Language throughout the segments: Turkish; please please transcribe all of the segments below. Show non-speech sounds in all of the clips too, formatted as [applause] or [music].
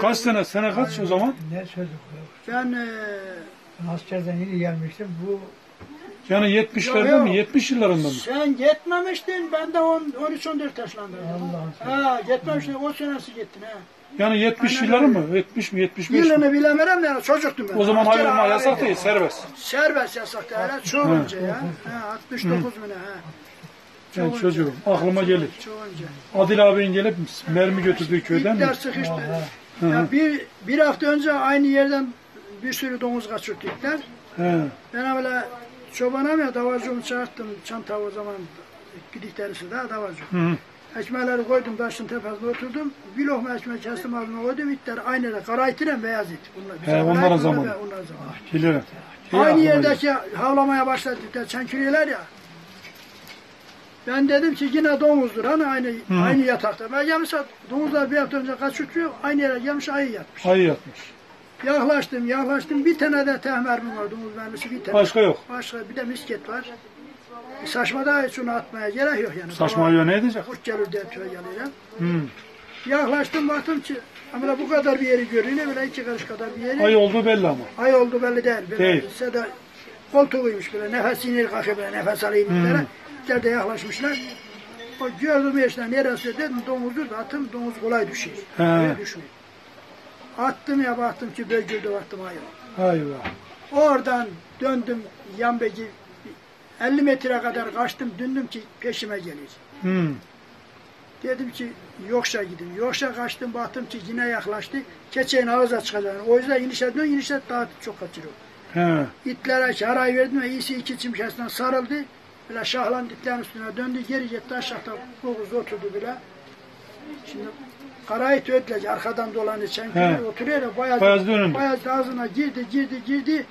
Kaç sene? Sene kaç o zaman? Ne çocuk. Ben e, Ben askerden yeni gelmiştim. Bu Yani Yok, 70'lerde yok. mi? 70 yıllarında mı? sen gitmemiştin. Ben de 10 13-14 yaşlandım. Allah'ım. Ha gitmemiştin. O senesi gittin ha. Yani 70 Aynen yılları mı? 70 mi? 75 mi? Yılını bilemem yani çocuktum ben. O zaman Asker ayrılma aile- yasak değil, serbest. Serbest yasak. Çok Hı. önce ya. Ha, 69 mu ne ha. Ben Çok çocuğum. Aklıma gelir. Çok önce. Adil abin gelip mermi götürdüğü köyden mi? İpler sıkıştı. Hı Ya bir, bir hafta önce aynı yerden bir sürü domuz kaçırdı ipler. He. Ben öyle çobanam ya davacımı çağırttım. Çanta o zaman gidiklerisi de davacı. Hı hı. Koydum taşın tepesine oturdum. Bir lokma ekmek kestim ağzıma koydum. İtler aynı yerde. Kara itiyle beyaz it. Bunlar, He, onların zamanı. Onların zamanı. Bilirim. İyi Aynı yerdeki havlamaya başladı. Çankırıyorlar ya. Ben dedim ki yine domuzdur hani aynı aynı yatakta. Ben gelmişse domuzlar bir hafta önce kaçırtıyor. Aynı yere gelmiş ayı yatmış. Ayı yatmış. Yaklaştım yaklaştım. Bir tane de teh mermi var domuz mermisi bir tane. Başka yok. Başka bir de misket var. E, Saçma da hiç onu atmaya gerek yok yani. Saçma ya ne edecek? Kurt gelir diye tüye geliyor. Hı. Yaklaştım baktım ki ama bu kadar bir yeri görünüyor. Böyle iki karış kadar bir yeri. Ayı olduğu belli ama. Ay oldu belli değil. Böyle Değil. Size de koltuğuymuş böyle. Nefes inir kalkıyor böyle. Nefes alayım Hmm. böyle. İçler de yaklaşmışlar. O gördüm işte neresi dedim domuzdur da attım domuz kolay. He. Öyle düşmüyor. Attım ya baktım ki bölgürdü baktım ayı. Ayva. Oradan döndüm yan beci 50 metre kadar kaçtım döndüm ki peşime geliyor. Hı. Dedim ki yoksa gidin. Yoksa kaçtım baktım ki yine yaklaştı. Keçeğin ağza çıkacağını. O yüzden inişe dön inişe daha çok kaçırıyor. He. İtlere şaray verdim ve iyisi iki çimşesinden sarıldı. Böyle şahlan itlerin üstüne döndü. Geri gitti aşağıda dokuz oturdu bile. Şimdi karayı ötleci arkadan dolanıyor sen He. oturuyor ya bayaz, Bayaz bayaz ağzına girdi girdi girdi.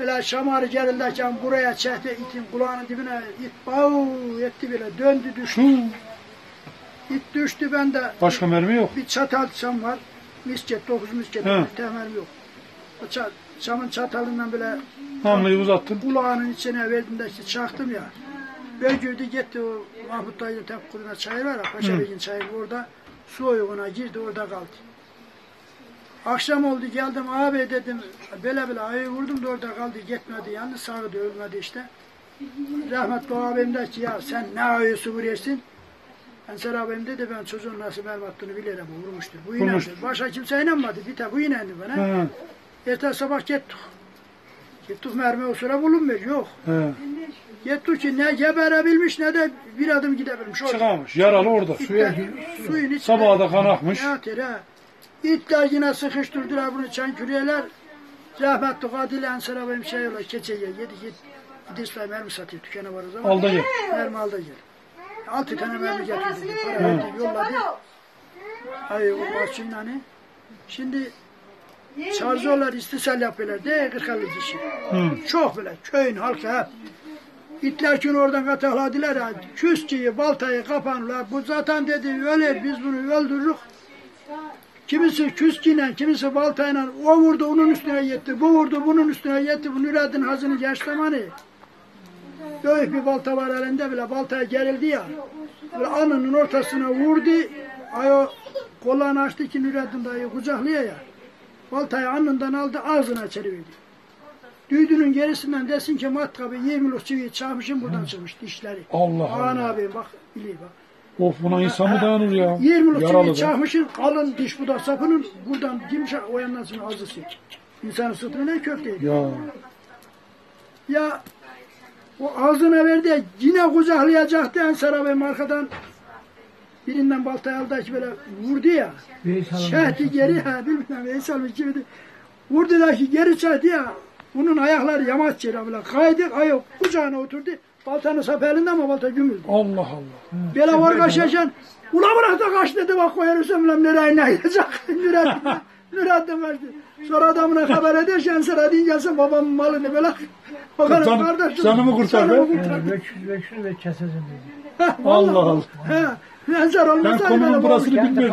Böyle şamarı gerilirken buraya çekti itin kulağının dibine it bav etti bile döndü düştü. Şu. İt düştü ben de Başka mermi yok. bir çatal çam var. Misket, dokuz misket, temel yok. O ça- çamın çatalından böyle Namlıyı uzattın. kulağının içine verdim de işte çaktım ya. Bölgürdü gitti o Mahmut Dayı'nın tepkuruna çayı var ya, Paşa Bey'in çayı orada. Su oyuğuna girdi orada kaldı. Akşam oldu geldim abi dedim böyle böyle ayı vurdum da orada kaldı gitmedi yalnız sağı da ölmedi işte. Rahmetli abim de ki ya sen ne ayısı vuruyorsun? Ensar abim dedi ben çocuğun nasıl mermi attığını bilirim vurmuştur. Bu inandı. Başka kimse inanmadı. Bir tek bu inandı bana. Ertesi sabah gittik. Gittik mermi o sıra bulunmuyor. Yok. He. Gittik ki ne geberebilmiş ne de bir adım gidebilmiş. Orada. Çıkarmış. Yaralı orada. İtler, suyun içine. Sabaha da kan akmış. Ne atır ha. İtler yine sıkıştırdılar bunu çankürüyeler. Rahmetli Kadil Ensar abim şey ola keçeye yedi. İdris Bey mermi satıyor dükkana var o zaman. Al da gel. Mermi al da gel. Altı tane mermi getirdi. Para verdi yolladı. Ay o başıyla hani. Şimdi Çarzolar istisal yapıyorlar de 40 kişi. Hı. Çok böyle köyün halkı hep. İtler gün oradan katakladılar ya. Küsküyü, baltayı kapanırlar. Bu zaten dedi öyle biz bunu öldürürük. Kimisi küsküyle, kimisi baltayla o vurdu onun üstüne yetti. Bu vurdu bunun üstüne yetti. Bu Nureddin Hazı'nın yaşlamanı. Büyük bir balta var elinde bile baltaya gerildi ya. Böyle alnının ortasına vurdu. Ay o kollarını açtı ki Nureddin dayı kucaklıyor ya. Baltayı alnından aldı ağzına çevirdi. Düğdünün gerisinden desin ki matkabı 20'lik çiviyi çarpmışım buradan çıkmış dişleri. Allah Aman Allah. abi bak biliyor bak. Of buna insan mı dayanır ya? 20'lik Yaralı çiviyi çarpmışım kalın diş bu da sapının buradan girmiş o yandan sonra ağzısı. İnsanın sırtına ne köfteydi. Ya. Ya o ağzına verdi yine kucaklayacaktı Ensar abim arkadan birinden baltayı aldı ki böyle vurdu ya. Çekti geri ha bilmem Veysel mi kimdi. Vurdu da ki geri çekti ya. Bunun ayakları yamaç yere böyle kaydı ayak kucağına oturdu. Baltanın sapı elinde ama balta gümüldü. Allah Allah. Böyle var kaçacaksın. Ula bırak da kaç dedi bak koyarırsam lan nereye ne gidecek. Nurettin kaçtı. Sonra adamına haber edersen sıra deyin gelsin babamın malını böyle. [laughs] Bakalım Can- kardeşim. canımı kurtar be. canımı kurtar. Ve keseceğim [laughs] Allah. Allah. He. Ensar Ben konunun burasını bilmiyorum.